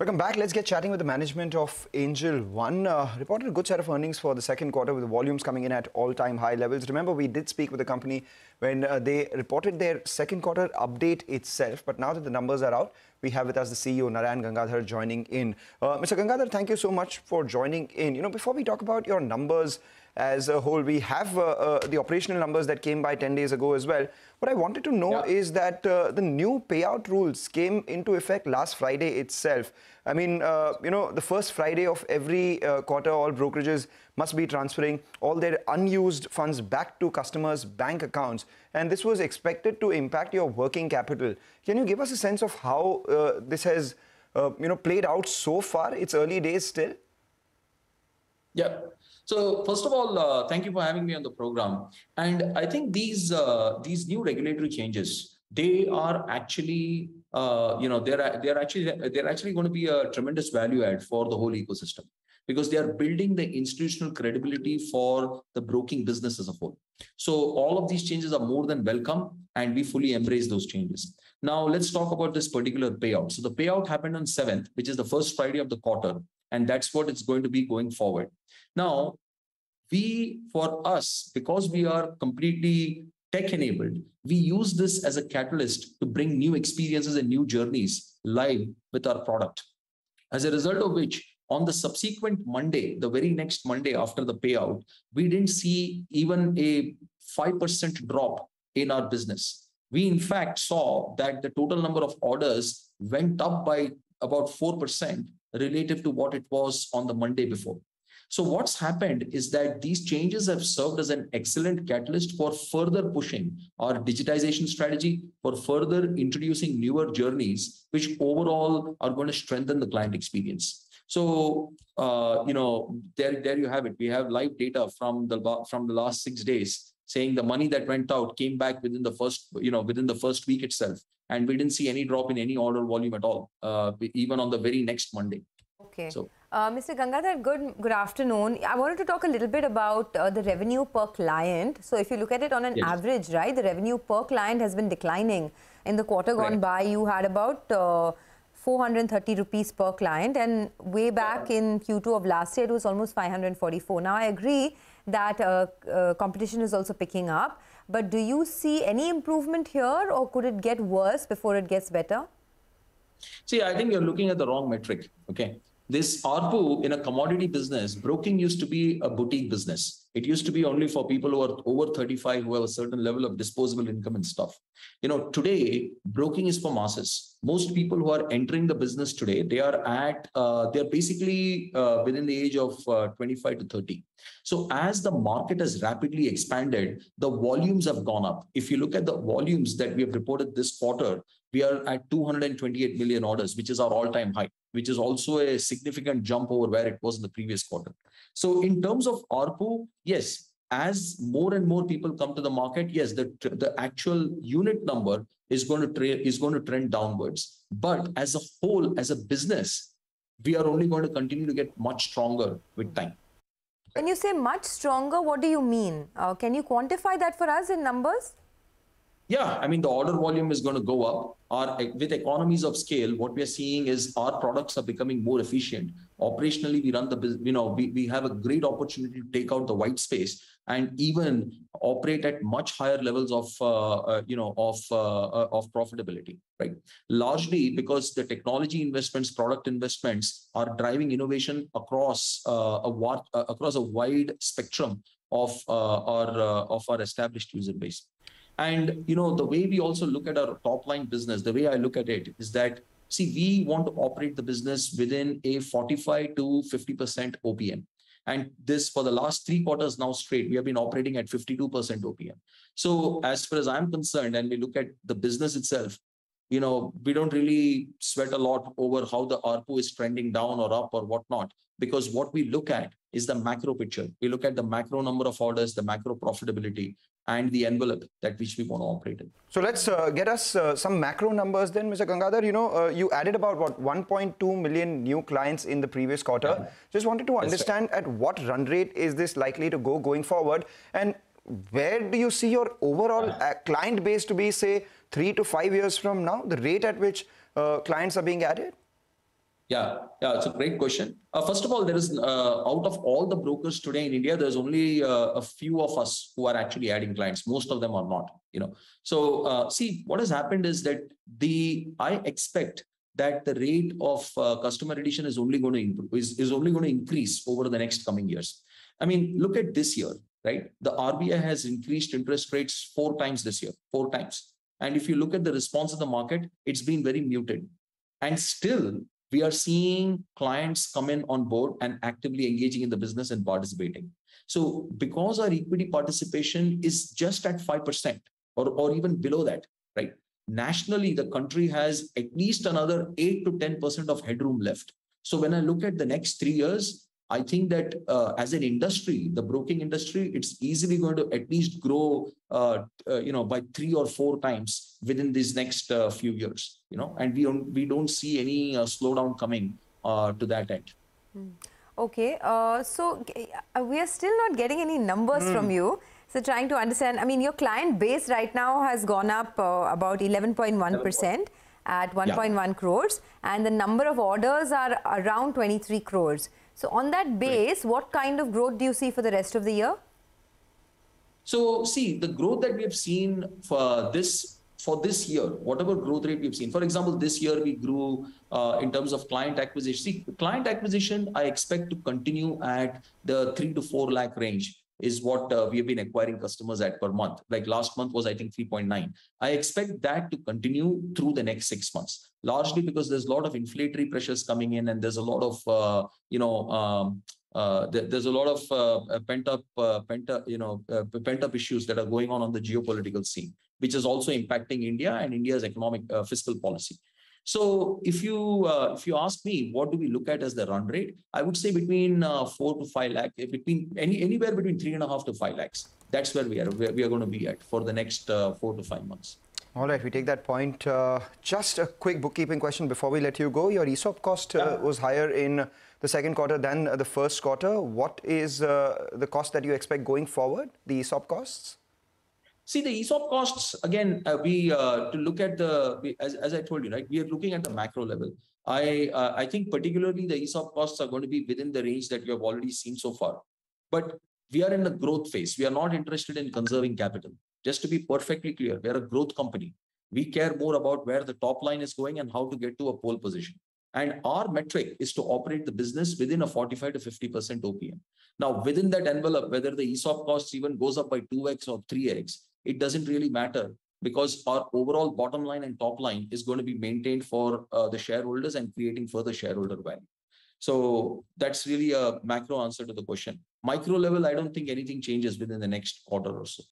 Welcome back. Let's get chatting with the management of Angel One. Uh, reported a good set of earnings for the second quarter with volumes coming in at all-time high levels. Remember, we did speak with the company when uh, they reported their second quarter update itself. But now that the numbers are out, we have with us the CEO Narayan Gangadhar joining in. Uh, Mr. Gangadhar, thank you so much for joining in. You know, before we talk about your numbers as a whole, we have uh, uh, the operational numbers that came by 10 days ago as well. What I wanted to know yeah. is that uh, the new payout rules came into effect last Friday itself. I mean, uh, you know, the first Friday of every uh, quarter, all brokerages must be transferring all their unused funds back to customers' bank accounts. And this was expected to impact your working capital. Can you give us a sense of how uh, this has, uh, you know, played out so far? It's early days still. Yeah. So first of all, uh, thank you for having me on the program. And I think these uh, these new regulatory changes they are actually uh, you know they're they're actually they're actually going to be a tremendous value add for the whole ecosystem because they are building the institutional credibility for the broking business as a whole. So all of these changes are more than welcome and we fully embrace those changes. Now let's talk about this particular payout. So the payout happened on 7th which is the first friday of the quarter and that's what it's going to be going forward now we for us because we are completely tech enabled, we use this as a catalyst to bring new experiences and new journeys live with our product. As a result of which, on the subsequent Monday, the very next Monday after the payout, we didn't see even a 5% drop in our business. We, in fact, saw that the total number of orders went up by about 4% relative to what it was on the Monday before. So what's happened is that these changes have served as an excellent catalyst for further pushing our digitization strategy, for further introducing newer journeys, which overall are going to strengthen the client experience. So, uh, you know, there, there you have it. We have live data from the from the last six days saying the money that went out came back within the first, you know, within the first week itself, and we didn't see any drop in any order volume at all, uh, even on the very next Monday. Okay. So, uh, Mr. Gangadhar, good, good afternoon. I wanted to talk a little bit about uh, the revenue per client. So if you look at it on an yes. average, right, the revenue per client has been declining. In the quarter gone right. by, you had about uh, 430 rupees per client and way back in Q2 of last year, it was almost 544. Now, I agree that uh, uh, competition is also picking up. But do you see any improvement here or could it get worse before it gets better? See, I think you're looking at the wrong metric. Okay. This ARPU in a commodity business, broking used to be a boutique business. It used to be only for people who are over 35 who have a certain level of disposable income and stuff. You know, today, broking is for masses. Most people who are entering the business today, they are at, uh, they're basically uh, within the age of uh, 25 to 30. So as the market has rapidly expanded, the volumes have gone up. If you look at the volumes that we have reported this quarter, we are at 228 million orders, which is our all-time high which is also a significant jump over where it was in the previous quarter. So in terms of ARPU, yes, as more and more people come to the market, yes, the, the actual unit number is going to tra- is going to trend downwards. But as a whole, as a business, we are only going to continue to get much stronger with time. When you say much stronger, what do you mean? Uh, can you quantify that for us in numbers? Yeah, I mean, the order volume is going to go up. Our, with economies of scale, what we are seeing is our products are becoming more efficient. Operationally, we run the, you know, we, we have a great opportunity to take out the white space and even operate at much higher levels of, uh, uh, you know, of, uh, uh of profitability, right? Largely because the technology investments, product investments are driving innovation across uh, a, uh, across a wide spectrum of our, of our established user base. And you know, the way we also look at our top line business, the way I look at it is that see, we want to operate the business within a 45 to 50% OPM. And this for the last three quarters now straight, we have been operating at 52% OPM. So as far as I'm concerned, and we look at the business itself, you know, we don't really sweat a lot over how the ARPU is trending down or up or whatnot, because what we look at is the macro picture. We look at the macro number of orders, the macro profitability, and the envelope that which we want to operate in. So let's uh, get us uh, some macro numbers then, Mr. Gangadhar. You know, uh, you added about what 1.2 million new clients in the previous quarter. Yeah. Just wanted to understand right. at what run rate is this likely to go going forward, and where do you see your overall uh, client base to be, say, three to five years from now? The rate at which uh, clients are being added. Yeah, yeah, it's a great question. Uh, first of all, there is uh, out of all the brokers today in India, there's only uh, a few of us who are actually adding clients. Most of them are not. You know, so uh, see what has happened is that the I expect that the rate of uh, customer addition is only going to improve, is, is only going to increase over the next coming years. I mean, look at this year, right? The RBI has increased interest rates four times this year, four times. And if you look at the response of the market, it's been very muted. And still, we are seeing clients come in on board and actively engaging in the business and participating. So because our equity participation is just at 5% or, or even below that, right? Nationally, the country has at least another 8 to 10% of headroom left. So when I look at the next three years, I think that uh, as an industry, the broking industry, it's easily going to at least grow, uh, uh, you know, by three or four times within these next uh, few years. You know, and we don't we don't see any uh, slowdown coming uh, to that end. Hmm. Okay, so we are still not getting any numbers mm. from you. So trying to understand, I mean, your client base right now has gone up about 11.1 percent at 1.1 yeah. crores, and the number of orders are around 23 crores. So on that base, right. what kind of growth do you see for the rest of the year? So see, the growth that we have seen for this for this year, whatever growth rate we've seen. For example, this year we grew uh, in terms of client acquisition. See, client acquisition, I expect to continue at the three to four lakh range is what uh, we have been acquiring customers at per month. Like last month was, I think, 3.9. I expect that to continue through the next six months, largely because there's a lot of inflationary pressures coming in and there's a lot of, uh, you know, um, uh, there's a lot of uh, pent up, uh, pent up, you know, uh, pent up issues that are going on on the geopolitical scene, which is also impacting India and India's economic fiscal policy. So if you uh, if you ask me, what do we look at as the run rate? I would say between uh, four to five lakh, between any anywhere between three and a half to five lakhs. That's where we are. Where we are going to be at for the next uh, four to five months. All right, we take that point. Uh, just a quick bookkeeping question before we let you go. Your ESOP cost uh, yeah. was higher in the second quarter than the first quarter. What is uh, the cost that you expect going forward, the ESOP costs? See the ESOP costs again. Uh, we uh, to look at the we, as, as I told you, right? We are looking at the macro level. I uh, I think particularly the ESOP costs are going to be within the range that you have already seen so far. But we are in the growth phase. We are not interested in conserving capital. Just to be perfectly clear, we are a growth company. We care more about where the top line is going and how to get to a pole position. And our metric is to operate the business within a 45 to 50% OPM. Now, within that envelope, whether the ESOP costs even goes up by 2x or 3x, it doesn't really matter because our overall bottom line and top line is going to be maintained for uh, the shareholders and creating further shareholder value. So that's really a macro answer to the question. Micro level, I don't think anything changes within the next quarter or so.